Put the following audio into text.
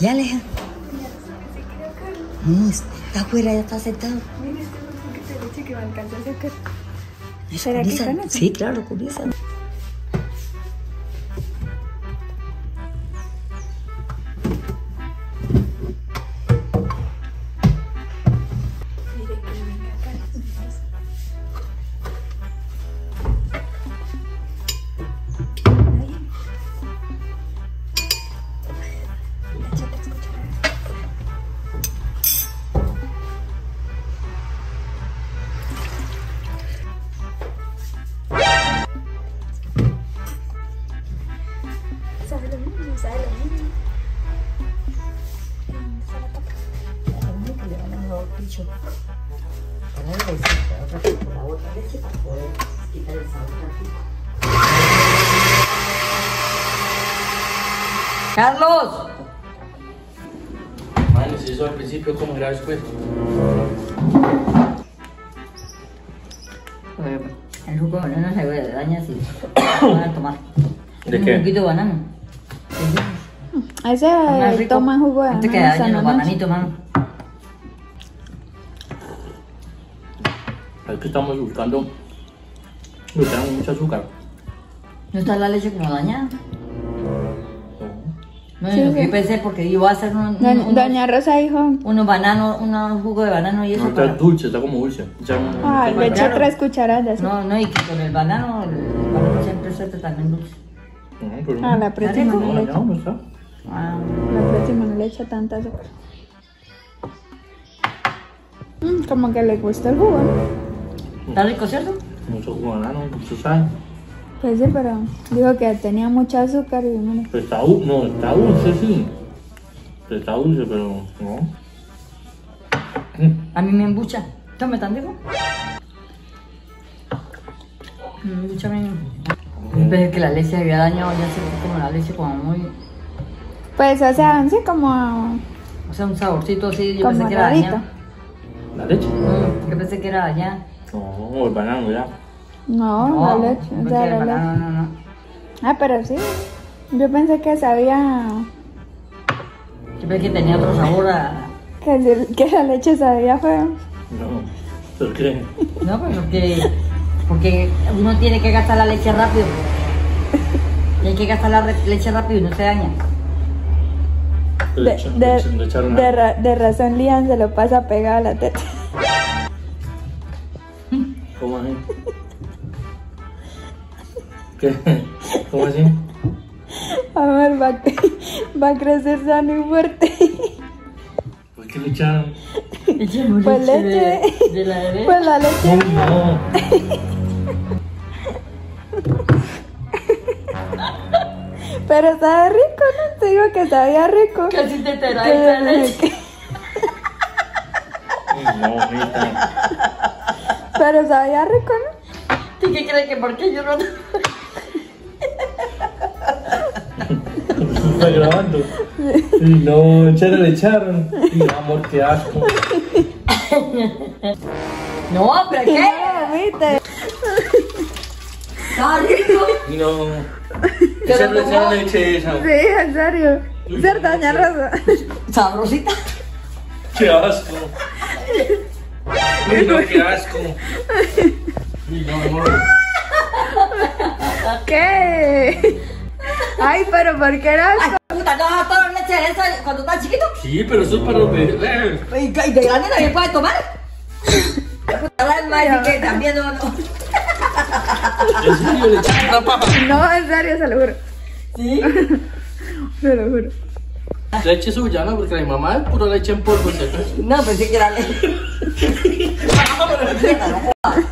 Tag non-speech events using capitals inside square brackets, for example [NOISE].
Ya, Aleja. No, está afuera, ya está sentado. Mira este poquito de leche que me alcanza a sacar. Es ¿Será que con? Sí, claro. Mire dar un bicho. Para la leche, la otra por la otra leche para poder quitar el sabor tantito. ¡Carlos! Madre, si eso al principio, ¿cómo era después? Pues, El jugo de banano se daña si [COUGHS] van a tomar. ¿De Un qué? poquito de banano. A ese Más rico. toma jugo de Antes que dañen los bananitos, mano. Es que estamos buscando. Buscando mucho azúcar. ¿No está la leche como dañada? No, Sí, que sí. yo pensé porque iba a hacer un, un- Doña, unos, Doña Rosa dijo, unos bananos, unos jugos de banano y eso. No, está para- dulce, está como dulce. Ah, le eché tres cucharadas. No, no, y que con el banano, el banano siempre suelta también dulce. No, pero Ah, la próxima no le echa. no está. Ah, La próxima no le echa tanta azúcar. Mm, como que le gustó el jugo. ¿Está rico, cierto? Mucho jugo de banano, mucho sal. Pues sí, pero dijo que tenía mucho azúcar y bueno. Pero está, no, está dulce, sí. Pero está dulce, pero no. A mí me embucha. Tome tan rico. Me embucha bien. Yo pensé que la leche había dañado, ya se ve como la leche como muy... Pues, o sea, sí, como, O sea, un saborcito así, yo como pensé que era dañado. La leche. Mm, yo pensé que era dañada. No, el banano ya. No, la leche. O porque sea, leche. no, no. Ah, pero sí. Yo pensé que sabía Yo pensé que tenía otro sabor a... que, el- que la leche sabía feo. No. ¿Por qué? No, pues porque, porque uno tiene que gastar la leche rápido. Tiene que gastar la leche rápido y no se daña. De, de, de, de razón Lian se lo pasa pegado a la teta. ¿Cómo así? ¿Qué? ¿Cómo así? Amor, va, a va a crecer sano y fuerte. ¿Por qué le echaron? Echemos Pues leche leche. de, de la bebé. Pues la leche. No. Pero sabe rico, ¿no? Te digo que sabía rico. Casi te trae esa leche. No, mija. Pero sabía rico, ¿no? ¿Tú qué crees que por qué yo no? Está grabando. Y no, echarle le echaron. Y amor, qué asco. No, pero ¿qué? No, ¿viste? Está rico. Y no. Echarle le echaron leche esa. Sí, en serio. Ser Doña Rosa. Sabrosita. Qué asco. Uy, no, qué asco. Uy, no, amor. ¿Qué? Ay, pero ¿por qué era asco? Puta, no, toda la leche esa cuando estás chiquito. Sí, pero eso es para los bebés. ¿Y y de grande también puedes tomar? [LAUGHS] Que también no, no. En serio, le echaron la paja. No, en serio, se lo juro. Sí. [LAUGHS] Se lo juro. Leche suya, ¿no? Porque la mamá es pura leche en polvo. ¿sí? No, pensé que era leche. [LAUGHS] Ah,